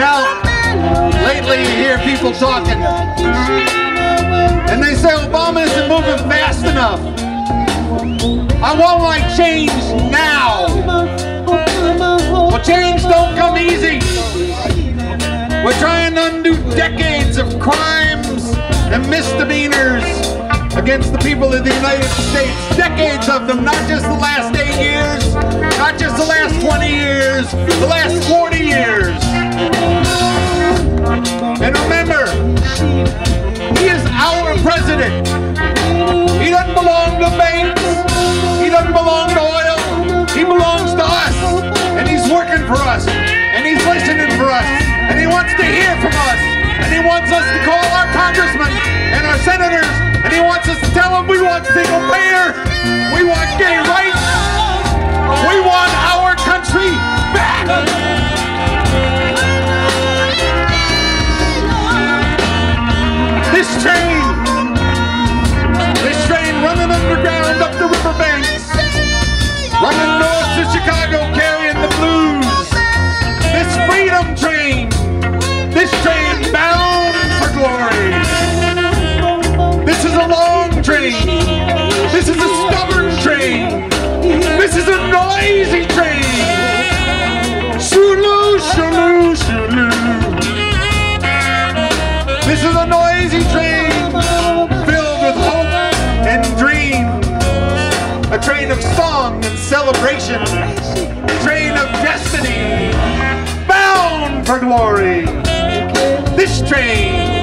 Now, lately you hear people talking, and they say Obama isn't moving fast enough. I want my change now. Well, change don't come easy. We're trying to undo decades of crimes and misdemeanors against the people of the United States. Decades of them, not just the last eight years, not just the last 20 years, the last 40 years. And remember, he is our president. He doesn't belong to banks. He doesn't belong to oil. He belongs to us. And he's working for us. And he's listening for us. And he wants to hear from us. And he wants us to call our congressmen and our senators. And he wants us to tell them we want single payer. We want gay rights. Train, this train running underground up the riverbanks, running north to Chicago carrying the blues. This freedom train, this train bound for glory. This is a long train. This is a stubborn train. This is a noisy train. Shoo-loo, shoo-loo, shoo-loo. Celebration. Train of destiny. Bound for glory. This train.